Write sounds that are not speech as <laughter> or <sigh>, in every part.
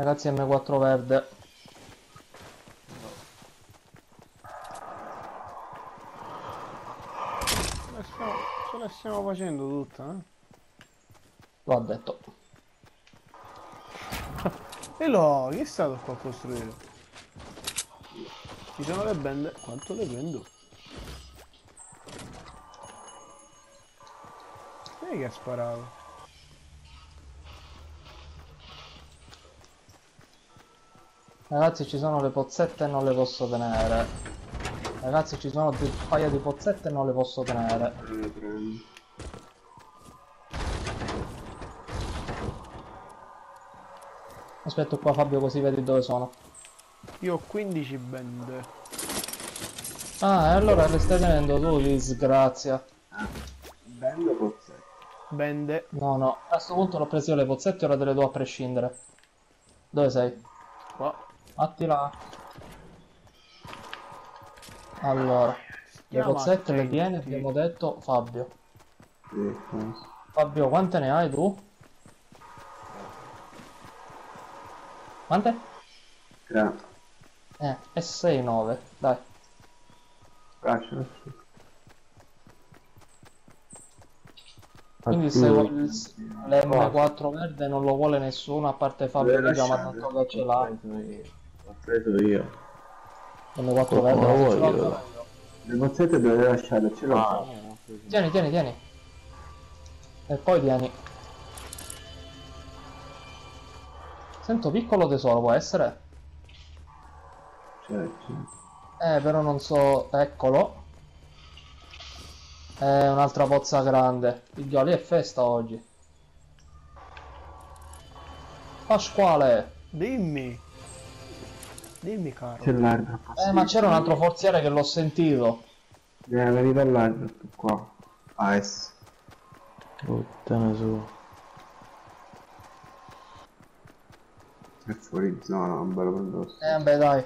Ragazzi M4 verde. La stiamo, ce la stiamo facendo tutta, eh? Lo ha detto. <laughs> E lo, chi è stato qua a costruire? Ci sono le bende. Quanto le prendo? Chi è che ha sparato? Ragazzi ci sono le pozzette e non le posso tenere. Ragazzi ci sono un paio di pozzette e non le posso tenere. Aspetto qua Fabio così vedi dove sono. Io ho 15 bende. Ah, e allora le stai tenendo tu, disgrazia. Bello pozzetto. Bende. No, no, a questo punto l'ho preso io le pozzette e ora te le do a prescindere. Dove sei? Qua. Attila. Allora, le Chiama pozzette le tiene, abbiamo detto Fabio. Fabio, quante ne hai tu? Quante? Gra- Eh, e 6, 9, dai. Lascia. Quindi se vuoi il- l'M4 verde non lo vuole nessuno a parte Fabio che già ma tanto che ce l'ha. L'ho preso io. L'M4 Oh, verde ma non ce voglio. l'ho ancora io. Le mozzette dove le lasciate? Ce l'ho. Ah, Tieni, tieni, tieni. E poi tieni. Sento piccolo tesoro, può essere? C'è. Eh, però non so... Eccolo. È un'altra pozza grande. Figlioli, è festa oggi. Pasquale. Dimmi. Dimmi caro. C'è l'arma. Eh, ma c'era un altro forziere che l'ho sentito. Viene venire all'arma qua. AS. puttana su. È fuori zona, un bello addosso. Eh, beh, dai.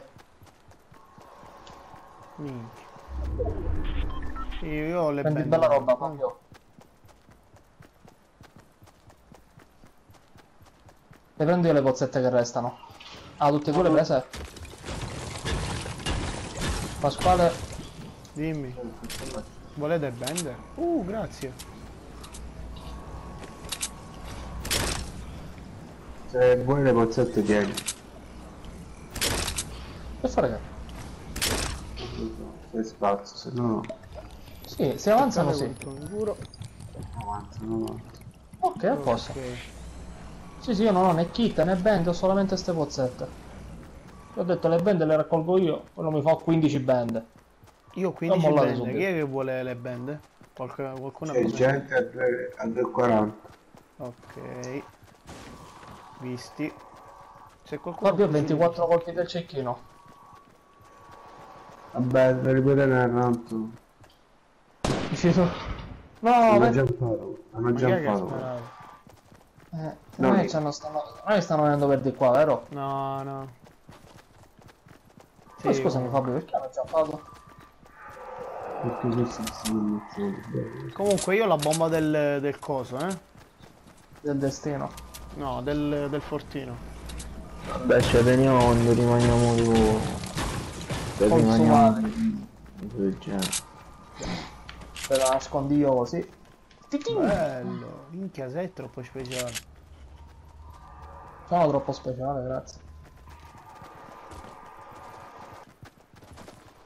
Minchia. Io ho le Prendi bella roba, Fabio. Le prendo io le pozzette che restano. Ah, tutte e due le prese? Pasquale, Dimmi. Volete bende? Uh, grazie. Se vuoi le mozzette tieni. che fare che? C'è spazio, se no Sì, si avanzano sì. Sicuro. avanzano. no. Ok, a posto. Ok. Sì, sì, io non ho né kit né bende, ho solamente ste pozzette. Io ho detto le bende le raccolgo io, quello mi fa 15 bende. Io ho 15 mollato bende. subito. Chi è che vuole le bende? Qualche, qualcuno C'è gente a due- a 2,40. Ok. Visti. Se qualcuno Fabio ha 24 colpi del cecchino. Vabbè, ve li puoi tenere tanto. No, Hanno già fatto. Hanno già fatto. eh, No, non, è mi- che c'hanno stanno, che stanno venendo per di qua, vero? No, no. Ma Sì, scusami. Fabio, perché hanno già fatto? Perché questi sono iniziati. Comunque io ho la bomba del, del coso, eh? Del destino. No, del, del fortino. Vabbè, ce la teniamo quando rimaniamo tipo... Se Consumati. rimaniamo... del genere. Te la nascondi io così. Bello. Minchia, sei troppo speciale. Sono troppo speciale, grazie.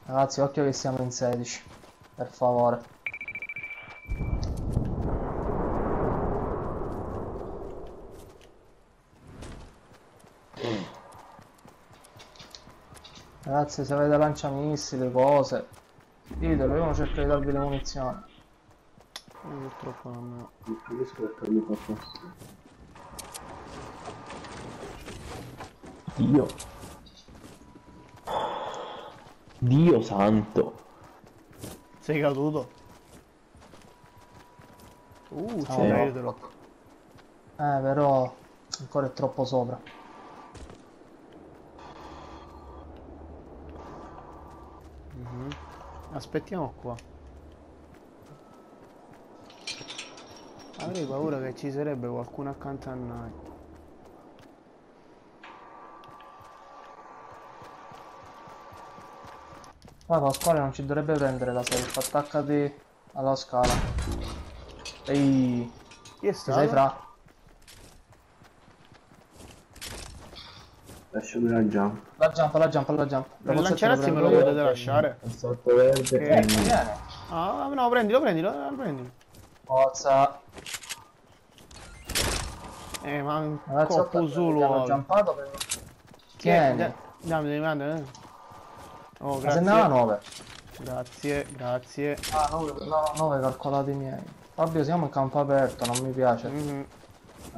Ragazzi, occhio che siamo in 16. Per favore. Ragazzi, se avete lanciamissili, cose, ditelo, io non cerco di darvi le munizioni. Io purtroppo non ho. Non capisco perché mi fa questo. Dio. Santo. Sei caduto? Uh, c'è no. aiutalo. Eh, però ancora è troppo sopra. Mhm. Aspettiamo qua. Avrei paura che ci sarebbe qualcuno accanto a noi. Poi Pasquale non ci dovrebbe prendere la safe, attaccati alla scala. Ehi, Chi è stato? sei fra? Lasciami la jump. La jump, la jump, la jump. Il La lanciarazzi me lo potete lasciare? È sotto verde. Che- quindi- Viene. Ah, no, prendilo, prendilo, eh, prendilo. Forza. Eh, ma un Ragazzi, coppo solo. hanno jumpato per... Tieni. Dammi, dammi, dammi. Oh, Ma se ne va grazie. 9. Grazie, grazie. Ah, 9, no, 9 calcolati miei. Fabio, siamo in campo aperto, non mi piace. Mhm.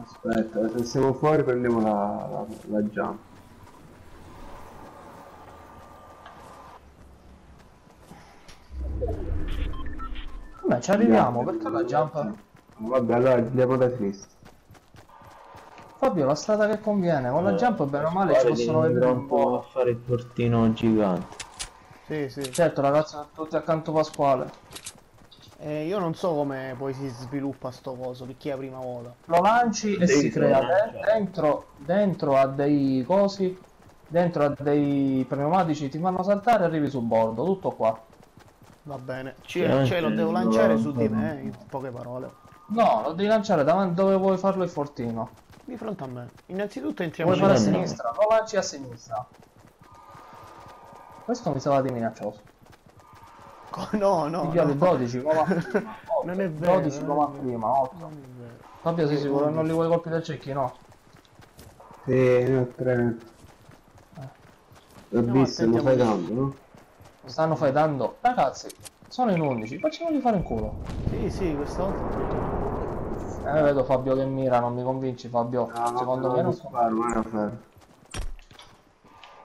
Aspetta, se siamo fuori prendiamo la, la, la jump. Vabbè, ci arriviamo, perché la jump... Vabbè, allora andiamo da sinistra. Fabio, la strada che conviene, con la jump bene o male ci possono vedere un po'. a fare il portino gigante. Sì, sì. Certo, ragazzi, tutti accanto Pasquale. Eh, io non so come poi si sviluppa sto coso, per chi è la prima volta. Lo lanci e si crea dentro, dentro a dei cosi, dentro a dei pneumatici, ti fanno saltare e arrivi sul bordo, tutto qua. Va bene. Ce, ce lo devo lanciare su di me, in poche parole. No, lo devi lanciare davanti dove vuoi farlo il fortino. Di fronte a me. Innanzitutto entriamo Vuoi fare a sinistra, lo lanci a sinistra. Questo mi sa di minaccioso. Co- No, no. Ti piace no. 12, come va prima. Non è vero, 12 non come prima, 8. Non è vero. Fabio sei sicuro che non li vuoi colpi del cecchino? Sì, ne ho tre. L'ho No, visto, lo fai tanto, no? Stanno fightando. Ragazzi, sono in 11, facciamoli fare in culo. Sì, sì, questa volta. Eh, vedo Fabio che mira, non mi convinci Fabio. No, no, Secondo no, me non sparo, non è affare.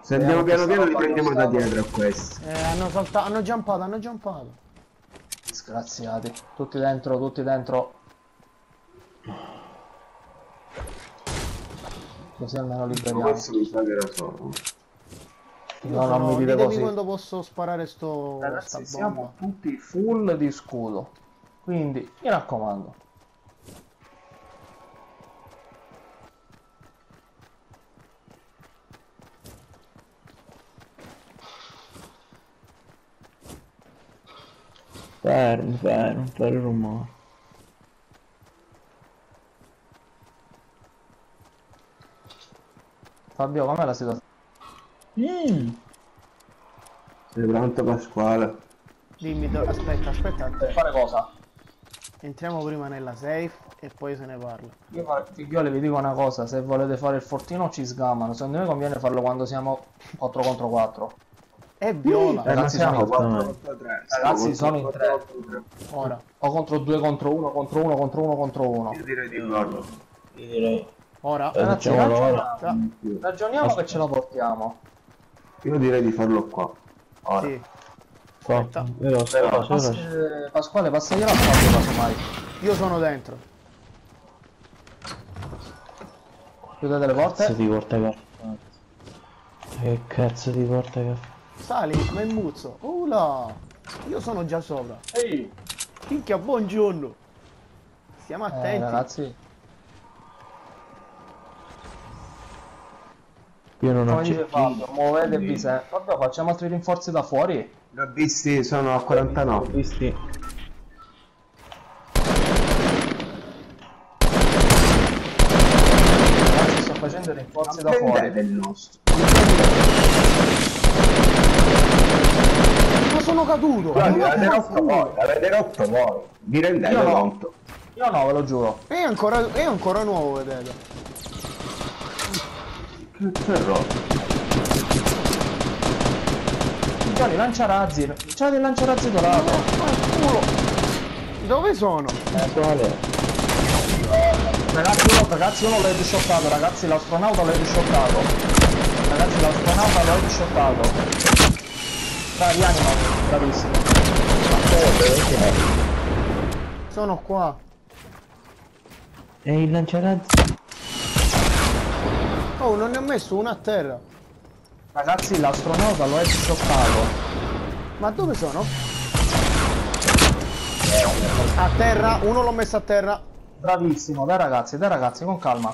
Se andiamo piano che piano li prendiamo da dietro a questi. Eh, hanno saltato, hanno jumpato, hanno jumpato. Disgraziati. Tutti dentro, tutti dentro. Così almeno liberiamo. Questo mi sa che era solo. No, non sono- mi dire ditemi così. quando posso sparare sto Ragazzi, sta siamo tutti full di scudo. Quindi, mi raccomando. Fermo, fermo, non fare rumore. Fabio, com'è la situazione? Mm. Sei pronto Pasquale? Dimmi, do- aspetta, aspetta. Per fare cosa? Entriamo prima nella safe e poi se ne parla. Io figlioli vi dico una cosa, se volete fare il fortino ci sgamano, secondo me conviene farlo quando siamo 4 contro 4. E viola. Eh, Ragazzi, siamo sono in 4 contro 3. Ragazzi, sono in tre. Ora. O contro 2 contro 1, contro 1, contro 1, contro 1. Io direi di guarda. Io direi. Ora. Eh, Ragazzi, ragioniamo, ora. ragioniamo che ce la portiamo. Io direi di farlo qua. Ora. Sì. Lo so, lo so. Pass- Pasquale, passagliela a Fabio casomai. Io sono dentro. Chiudete le Cazzo porte. di porta che Che cazzo di porta che Sali, Memmuzzo. Ula. Io sono già sopra. Ehi! Minchia, buongiorno. Stiamo Eh, attenti. ragazzi, Io non ho cecchini. Fabio, muovetevi se... Fabio, facciamo altri rinforzi da fuori? Li ho visti, sono a Ho 49. visti. Ragazzi, sto facendo rinforzi da fuori. Il nostro. Ma sono caduto. L'avete che rotto voi, l'avete rotto voi. Vi rendete Io no. conto? Io no, ve lo giuro. È ancora, è ancora nuovo, vedete. Che è rotto? Figlioli, lanciarazzi. C'è del lanciarazzi dorato. Dove sono? Eh, quale? Ragazzi, uno, ragazzi, uno l'ho headshottato. Ragazzi, l'astronauta l'ho headshottato. Ragazzi, l'astronauta l'ho headshottato. Dai, rianima. Bravissimo. Sono qua. E il lanciarazzi? Oh, non ne ho messo uno a terra. Ragazzi, l'astronauta l'ho headshottato. Ma dove sono? A terra, uno l'ho messo a terra. Bravissimo, dai ragazzi, dai ragazzi, con calma.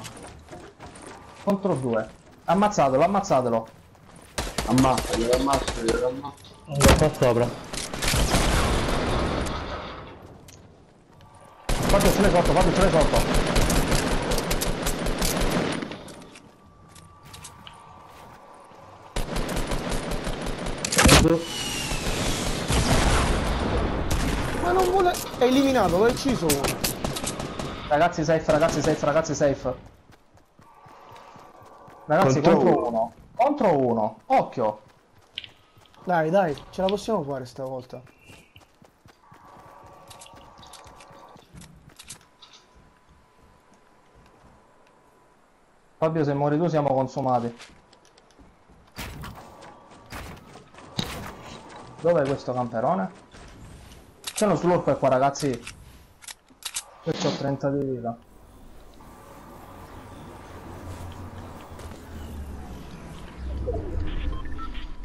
Contro due. Ammazzatelo, ammazzatelo. Ammazzalo, ammazzalo, ammazzalo. Sto qua sopra. Ce l'hai sotto, ce l'hai sotto. Ma non vuole... È eliminato, l'ho ucciso uno. Ragazzi safe, ragazzi safe, ragazzi safe. Ragazzi Contro contro uno. Contro uno. Occhio. Dai, dai, ce la possiamo fare stavolta. Fabio se muori tu siamo consumati. Dov'è questo camperone? C'è uno slurp qua ragazzi. Io ho 30 di vita.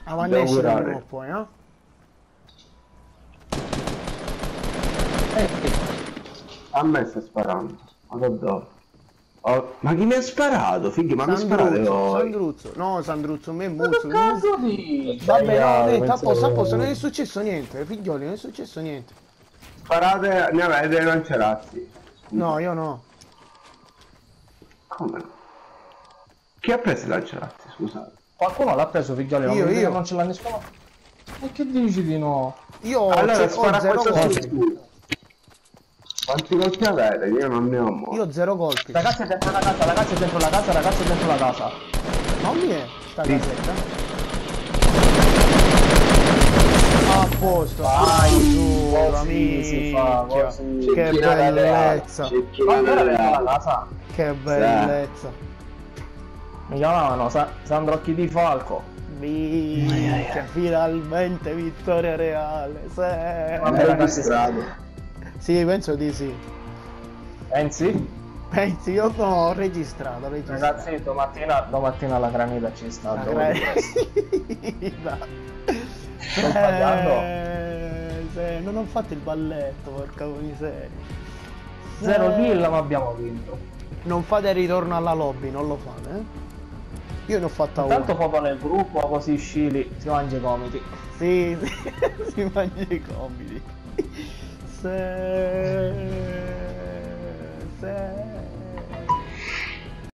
Avanti Devo esce curare. prima o poi, eh? Ehi, A me sta sparando. Ma da dove? Oh, ma chi mi ha sparato? Figli, ma mi sparate voi? Sandruzzo. No, Sandruzzo, me ma muzzo. che cazzo di? Vabbè, no, a posto, a posto, non è successo niente, figlioli, non è successo niente. Sparate, ne avete lanciarazzi. No, io no. Come no? Chi ha preso i lanciarazzi, scusate? Qualcuno l'ha preso figlioli, non Io, io. che non ce l'ha nessuno. E che dici di no? Io ho, allora ho spara zero colpi. Quanti colpi avete? Io non ne ho molti. Io ho zero colpi. Ragazzi è dentro la casa, ragazzi è dentro la casa, ragazzi è dentro la casa. Non mi è sta Sì. casetta. A posto. Vai, Giuro, così si fa, così. Che bellezza. Ma reale. casa? Che bellezza. Mi chiamavano Sa- Sandro Occhi di Falco. Minchia, finalmente vittoria reale. L'hai ragazzi, registrato. Sì, penso di sì. Pensi? Pensi, io no, ho registrato, ho registrato. Ragazzi, domattina, domattina la granita ci sta. La devo gra- dire. Sto sbagliando? Eh, non ho fatto il balletto, porca miseria. Zero Eh, kill ma abbiamo vinto. Non fate ritorno alla lobby, non lo fate, eh? Io ne ho fatta Intanto una. foto nel gruppo così scili, si mangia i gomiti. Sì, sì, <laughs> si mangia i comidi. Se... Se...